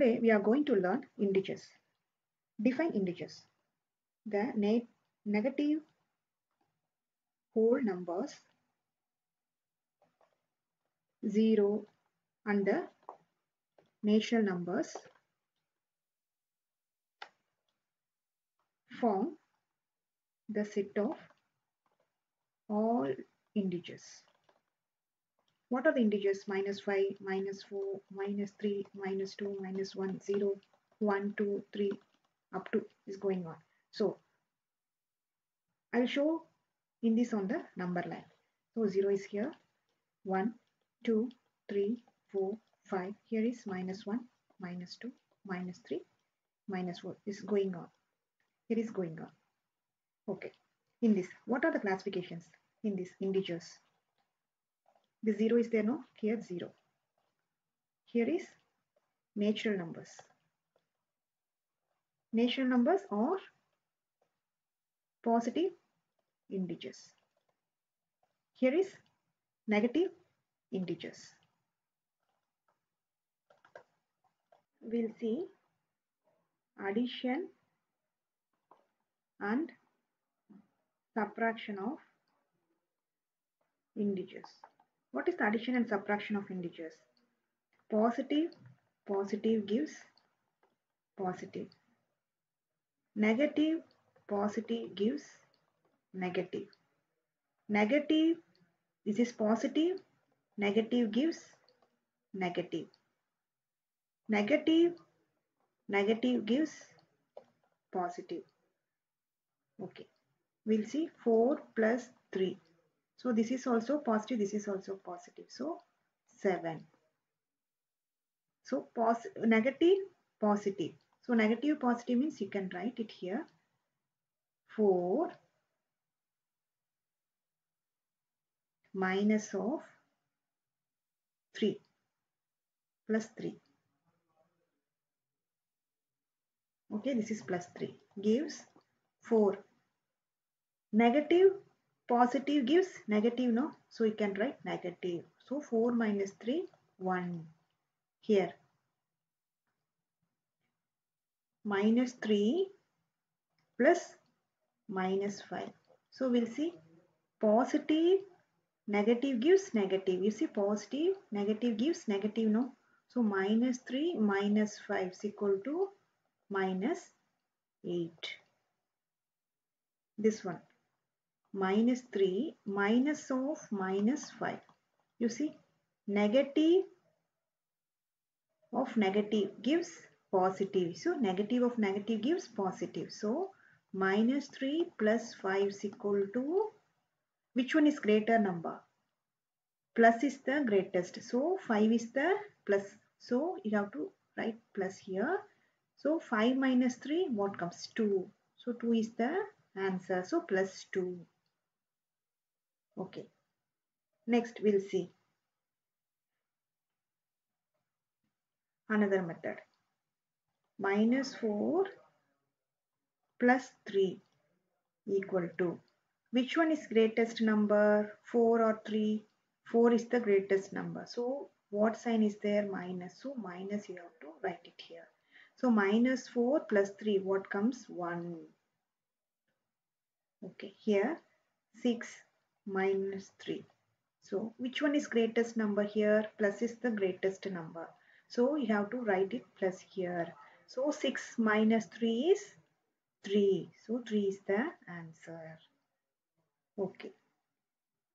Today we are going to learn integers. Define integers. The ne negative whole numbers 0 and the natural numbers form the set of all integers. What are the integers? Minus 5, minus 4, minus 3, minus 2, minus 1, 0, 1, 2, 3, up to is going on. So, I'll show in this on the number line. So, 0 is here, 1, 2, 3, 4, 5. Here is minus 1, minus 2, minus 3, minus 4 is going on. It is going on. Okay. In this, what are the classifications in this integers? The 0 is there, no? Here 0. Here is natural numbers. Natural numbers or positive integers. Here is negative integers. We'll see addition and subtraction of integers. What is the addition and subtraction of integers? Positive, positive gives positive. Negative, positive gives negative. Negative, this is positive, negative gives negative. Negative, negative gives positive. Okay, we'll see 4 plus 3. So this is also positive, this is also positive. So 7. So pos negative, positive. So negative, positive means you can write it here. 4 minus of 3 plus 3. Okay, this is plus 3 gives 4. Negative positive gives negative no? So you can write negative. So 4 minus 3 1 here. Minus 3 plus minus 5 so we'll see. Positive negative gives negative. You see positive negative gives negative no? So minus 3 minus 5 is equal to minus 8 this one minus 3 minus of minus 5 you see negative of negative gives positive. So negative of negative gives positive. So minus 3 plus 5 is equal to which one is greater number? Plus is the greatest. So 5 is the plus. So you have to write plus here. So 5 minus 3 what comes? 2 so 2 is the answer. So plus 2 okay. Next we'll see. Another method. Minus 4 plus 3 equal to which one is greatest number? 4 or 3 4 is the greatest number. So what sign is there? Minus. So minus you have to write it here. So minus 4 plus 3 what comes? 1 okay here. 6 minus 3 so which one is greatest number here? Plus is the greatest number. So you have to write it plus here. So 6 minus 3 is 3 so 3 is the answer. Okay.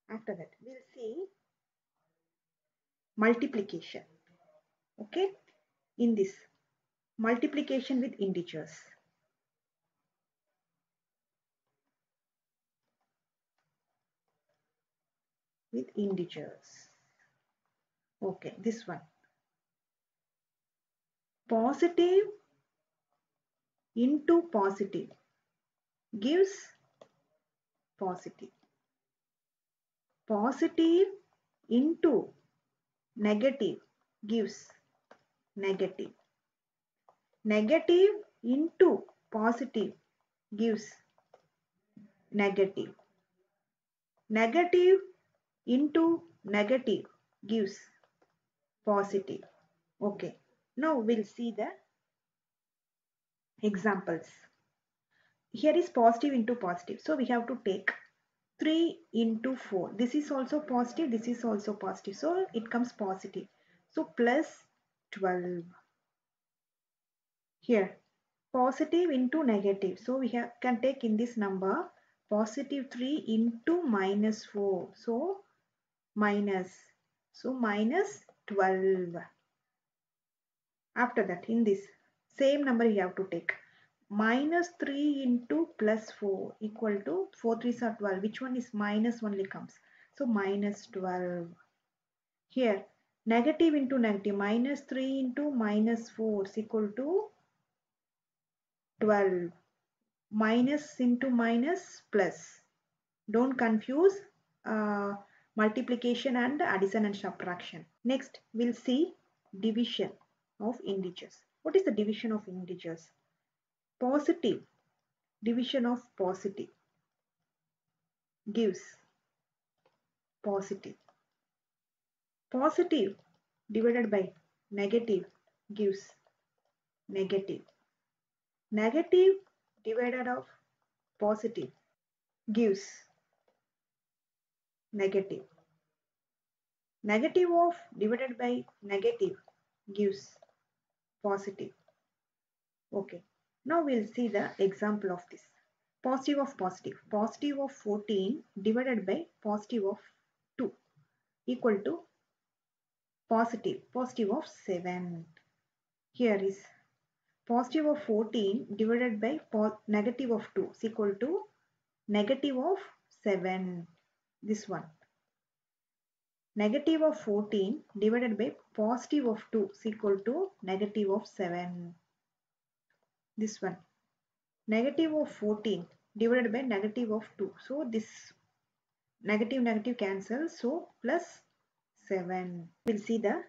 After that we'll see multiplication. Okay. In this multiplication with integers with integers. Okay this one. Positive into positive gives positive. Positive into negative gives negative. Negative into positive gives negative. Negative into negative gives positive okay Now we'll see the examples. Here is positive into positive. So we have to take 3 into 4. This is also positive. This is also positive. So it comes positive. So plus 12. Here positive into negative. So we have, can take in this number positive 3 into minus 4. So minus. So minus 12. After that in this same number you have to take. Minus 3 into plus 4 equal to 4 3s are 12 which one is minus only comes? So minus 12 here negative into negative. Minus 3 into minus 4 is equal to 12 minus into minus plus. Don't confuse uh, multiplication and addition and subtraction. Next we'll see division of integers. What is the division of integers? Positive. Division of positive gives positive. Positive divided by negative gives negative. Negative divided of positive gives negative negative of divided by negative gives positive okay now we'll see the example of this. Positive of positive. Positive of 14 divided by positive of 2 equal to positive. Positive of 7. Here is positive of 14 divided by negative of 2 is equal to negative of 7. This one. Negative of 14 divided by positive of 2 is equal to negative of 7 this one. Negative of 14 divided by negative of 2 so this negative negative cancel so plus 7 we'll see the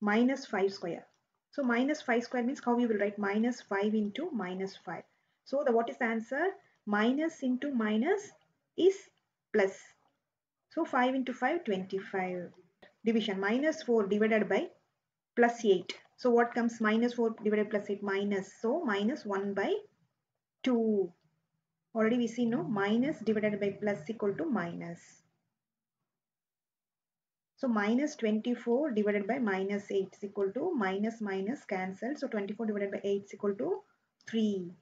minus 5 square. So minus 5 square means how we will write minus 5 into minus 5 so the what is the answer? Minus into minus is plus so 5 into 5 25 division minus 4 divided by plus 8 so what comes minus 4 divided plus 8 minus. So minus 1 by 2. Already we see no minus divided by plus equal to minus. So minus 24 divided by minus 8 is equal to minus minus cancel. So 24 divided by 8 is equal to 3.